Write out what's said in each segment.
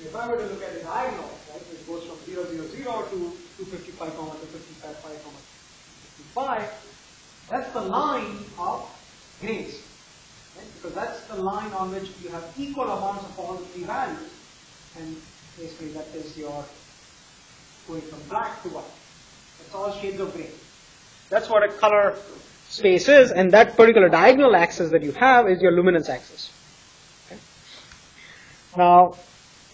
if I were to look at the diagonal, right, which goes from 0, 0, 0 to 255, comma, 255, comma, 255, that's the line of grays. Right? Because that's the line on which you have equal amounts of all the three values. And basically that is your going from black to white. It's all shades of gray. That's what a color space is, and that particular diagonal axis that you have is your luminance axis. Now,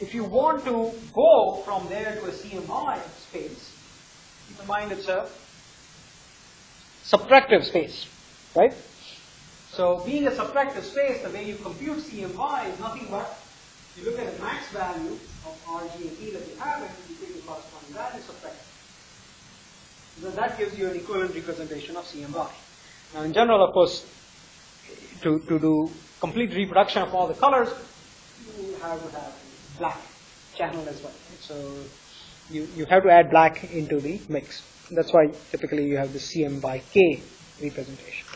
if you want to go from there to a CMY space, keep in mind it's a subtractive space, right? So being a subtractive space, the way you compute CMY is nothing but you look at the max value of RG and E that you have and you take the corresponding value, subtract it. So that gives you an equivalent representation of CMY. Now in general, of course, to, to do complete reproduction of all the colors, you have to have black channel as well. So you, you have to add black into the mix. That's why typically you have the CMYK representation.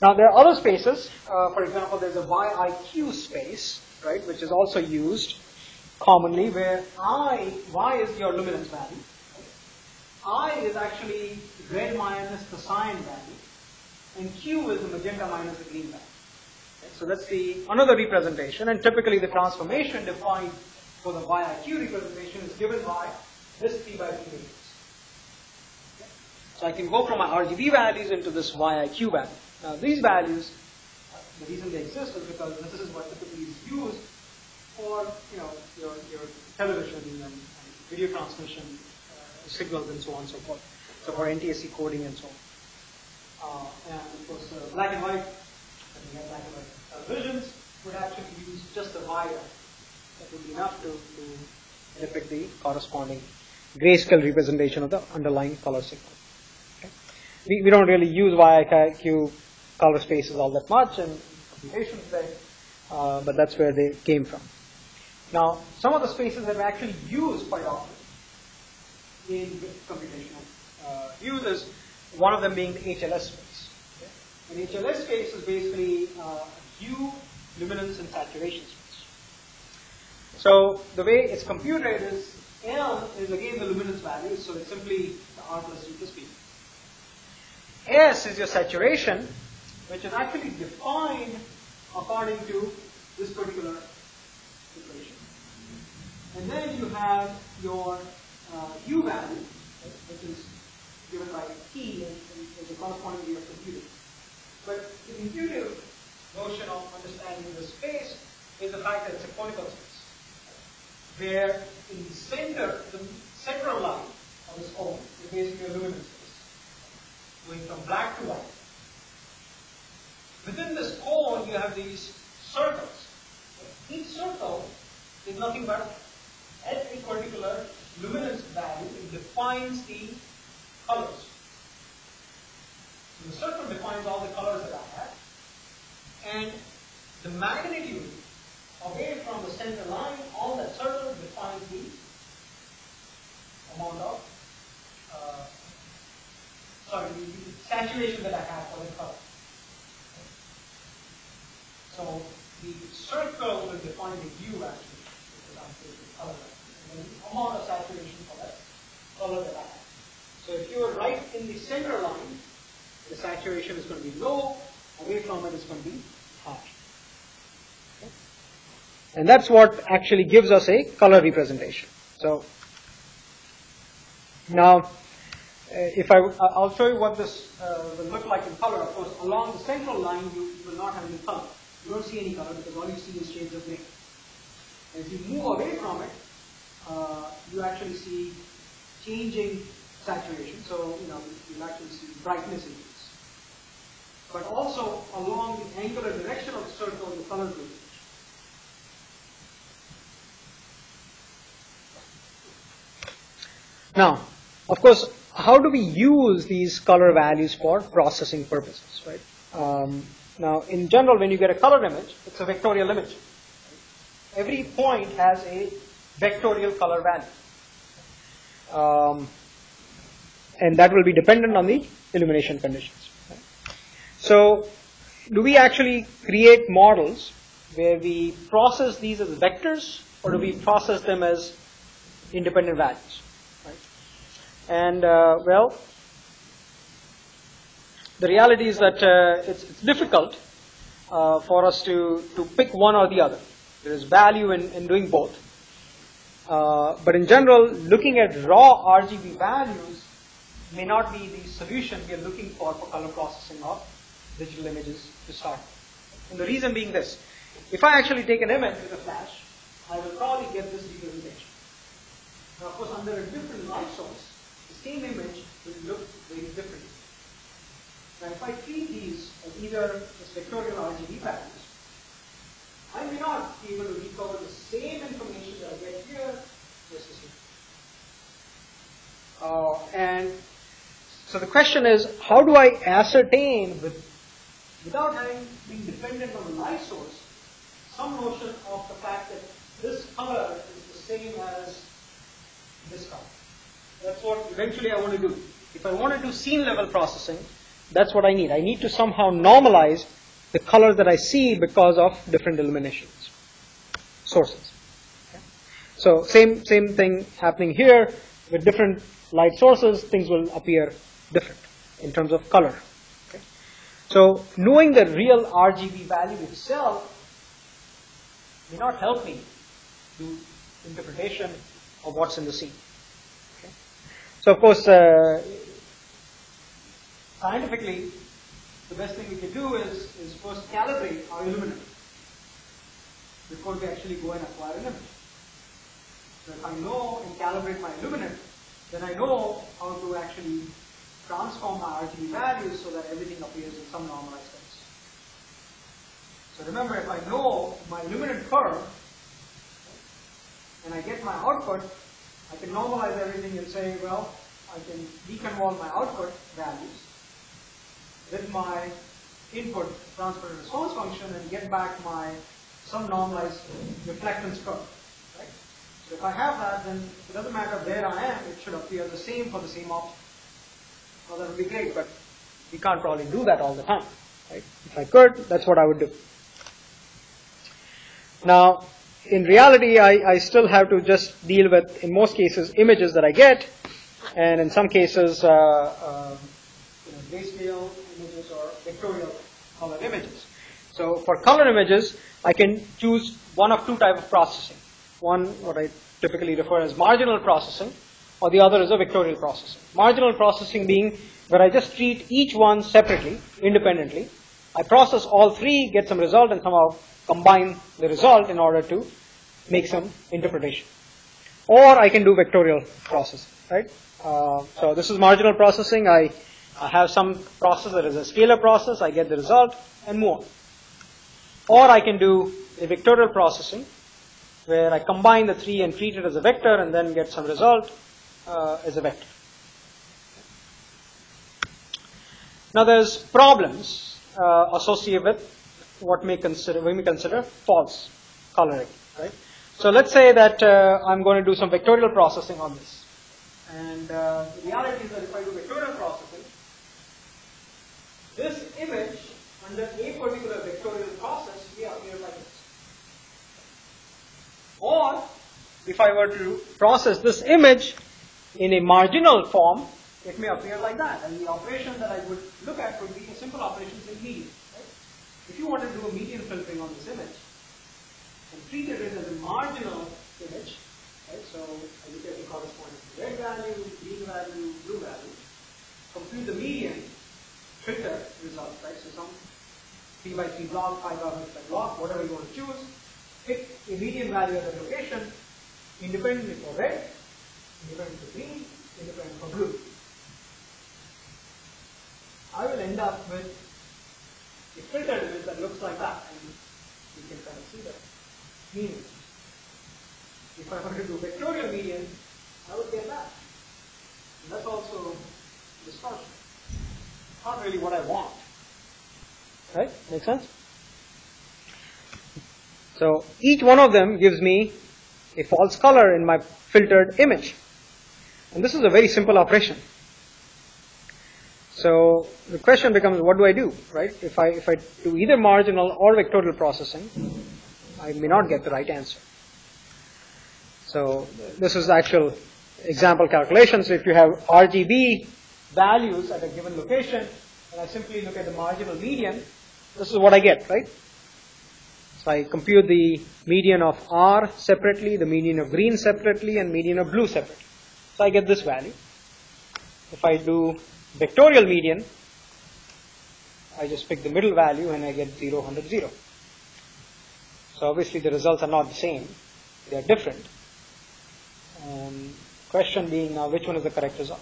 Now there are other spaces. Uh, for example, there's a YIQ space, right, which is also used commonly where I, Y is your luminance value. I is actually red minus the cyan value, and Q is the magenta minus the green value. So that's the another representation, and typically the transformation defined for the YIQ representation is given by this 3 by 3 matrix. Okay. So I can go from my RGB values into this YIQ value. Now these values, the reason they exist is because this is what typically is used for you know your, your television and, and video transmission uh, signals and so on and so forth. So for NTSC coding and so on. Uh, and of course, uh, black and white, we white televisions, would actually use just a wire. That would be enough to, to depict the corresponding grayscale representation of the underlying color signal. We, we don't really use YIQ color spaces all that much in computation today, uh, but that's where they came from. Now, some of the spaces that are actually used quite often in computational uh, uses, one of them being the HLS space. An HLS space is basically uh, hue, luminance, and saturation space. So the way it's computed is L is again the luminance value, so it's simply the R plus U plus P. S is your saturation, which is actually defined according to this particular equation. And then you have your uh, U value, which is given by T as the corresponding way of computing. But the intuitive notion of understanding the space is the fact that it's a conical space, where in the center, the central line of this cone is basically a luminance space, going from black to white. Within this cone, you have these circles. Each circle is nothing but at a particular luminance value, it defines the colors. The circle defines all the colors that I have. And the magnitude away from the center line on that circle defines the amount of, uh, sorry, the, saturation that I have for the color. So the circle will define the hue actually, because I'm the color. And the amount of saturation for that color that I have. So if you are right in the center line, the saturation is going to be low, away from it is going to be high. Okay? And that's what actually gives us a color representation. So now, uh, if I, I'll show you what this uh, will look like in color. Of course, along the central line, you will not have any color. You don't see any color because all you see is shades of gray. If you move away from it, uh, you actually see changing saturation. So, you know, you'll actually see brightness. But also along the angular direction of the circle, in the color change. Now, of course, how do we use these color values for processing purposes, right? Um, now, in general, when you get a color image, it's a vectorial image. Every point has a vectorial color value. Um, and that will be dependent on the illumination conditions. So, do we actually create models where we process these as vectors, or do we process them as independent values? And uh, well, the reality is that uh, it's, it's, difficult uh, for us to, to pick one or the other. There is value in, in doing both. Uh, but in general, looking at raw RGB values may not be the solution we are looking for for color processing of digital images to start. And the reason being this, if I actually take an image with a flash, I will probably get this representation. Now, of course, under a different light source, the same image will look very different. Now, if I treat these as either as vectorial RGB values, I may not be able to recover the same information that I get here versus here. Uh, and so the question is, how do I ascertain with, without having been dependent on the light source, some notion of the fact that this color is the same as this color. That's what eventually I want to do. If I want to do scene level processing, that's what I need. I need to somehow normalize the color that I see because of different illuminations, sources. Okay? So same, same thing happening here with different light sources, things will appear different in terms of color. So knowing the real RGB value itself may not help me do interpretation of what's in the scene. Okay? So of course, uh, scientifically, the best thing we can do is, is first calibrate our illuminator before we actually go and acquire an image. So if I know and calibrate my illuminator, then I know how to actually transform my RGB values so that everything appears in some normalized terms. So remember, if I know my illuminant curve, and I get my output, I can normalize everything and say, well, I can deconvolve my output values with my input transfer and response function and get back my some normalized reflectance curve. Right? So if I have that, then it doesn't matter where I am, it should appear the same for the same object. Well, that would be great, but we can't probably do that all the time. Right? If I could, that's what I would do. Now, in reality, I, I still have to just deal with, in most cases, images that I get, and in some cases, uh, uh, you know, grayscale images or vectorial color images. So for color images, I can choose one of two type of processing. One, what I typically refer as marginal processing, or the other is a vectorial processing. Marginal processing being where I just treat each one separately, independently. I process all three, get some result, and somehow combine the result in order to make some interpretation. Or I can do vectorial processing, right? Uh, so this is marginal processing. I, I have some process that is a scalar process. I get the result and move on. Or I can do a vectorial processing where I combine the three and treat it as a vector and then get some result uh, as a vector. Now there's problems uh, associated with what may consider, we may consider false coloring, right? So let's say that uh, I'm going to do some vectorial processing on this. And uh, the reality is that if I do vectorial processing, this image under a particular vectorial process may appear like this. Or if I were to process this image in a marginal form, it may appear like that. And the operation that I would look at would be a simple operation in median. Right? If you want to do a median filtering on this image, and treated it as a marginal image, right? So I look at the corresponding red value, green value, blue value, compute the median, filter result, right? So some 3 by 3 block, 5 by 5 block, whatever you want to choose, pick a median value at the location, independently for red, independent for green, independent for blue. I will end up with a filtered image that looks like that, and you can kind of see that median. If I were to do vectorial median, I would get that. And that's also distortion. Not really what I want. Right? Make sense? So each one of them gives me a false color in my filtered image. And this is a very simple operation. So the question becomes, what do I do, right? If I, if I do either marginal or vectorial processing, I may not get the right answer. So this is the actual example calculation. So if you have RGB values at a given location, and I simply look at the marginal median, this is what I get, right? So I compute the median of R separately, the median of green separately, and median of blue separately. So I get this value. If I do vectorial median, I just pick the middle value and I get 0, 100, 0. So obviously the results are not the same. They are different. Um, question being now which one is the correct result?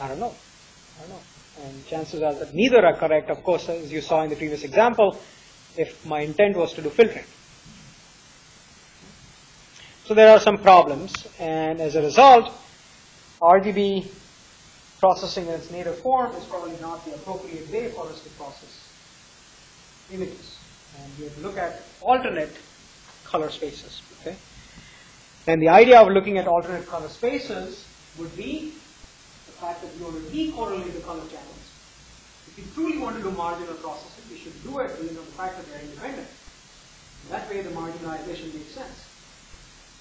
I don't know. I don't know. And chances are that neither are correct, of course, as you saw in the previous example, if my intent was to do filtering. So there are some problems, and as a result, RGB processing in its native form is probably not the appropriate way for us to process images. And we have to look at alternate color spaces. Okay? And the idea of looking at alternate color spaces would be the fact that you want to decorrelate the color channels. If you truly want to do marginal processing, you should do it on the fact that they are independent. That way the marginalization makes sense.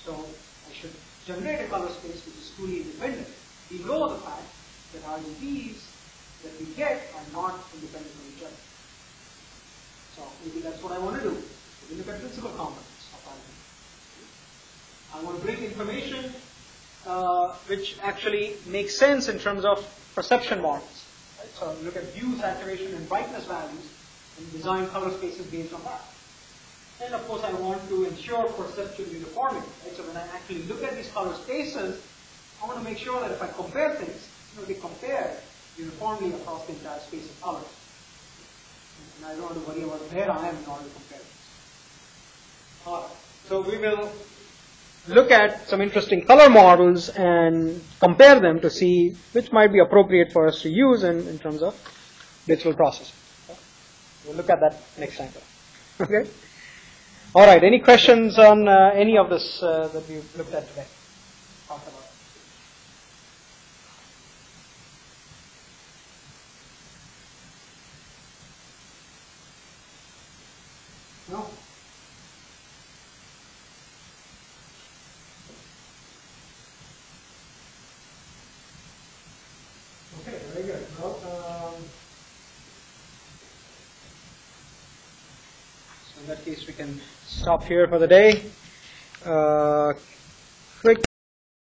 So I should generate a color space which is truly independent. We know the fact that RGBs that we get are not independent from each other. So maybe that's what I want to do. We look at principal components of RGB. I want to bring information uh, which actually makes sense in terms of perception models. Right? So look at hue, saturation, and brightness values and design color spaces based on that. And of course, I want to ensure perceptual uniformity. Right? So when I actually look at these color spaces, I want to make sure that if I compare things, you know, they compare uniformly across the entire space of colors. And I don't have to worry about where I am in order to compare things. So we will look at some interesting color models and compare them to see which might be appropriate for us to use in, in terms of digital processing. We'll look at that next time. Okay. All right. Any questions on uh, any of this uh, that we've looked at today? No. Okay. Very good. Well, um, so in that case, we can stop here for the day. Uh,